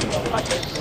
怎么花钱？